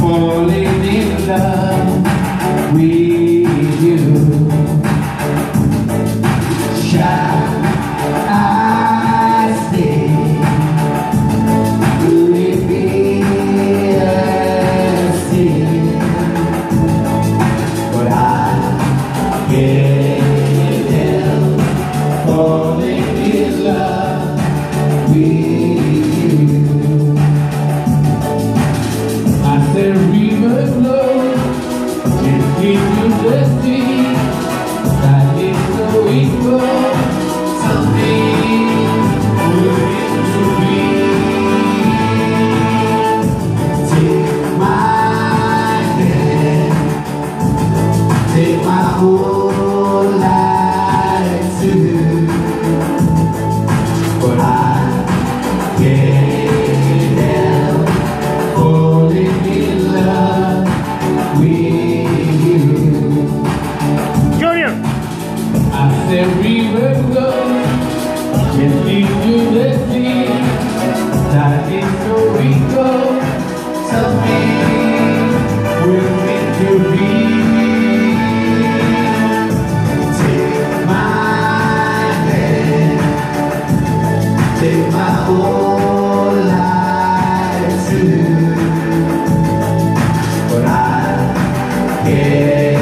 falling in love. destiny everywhere we go. Just we're meant to be. Take my hand, take my whole life too. But I can't.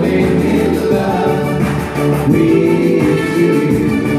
falling in love with you.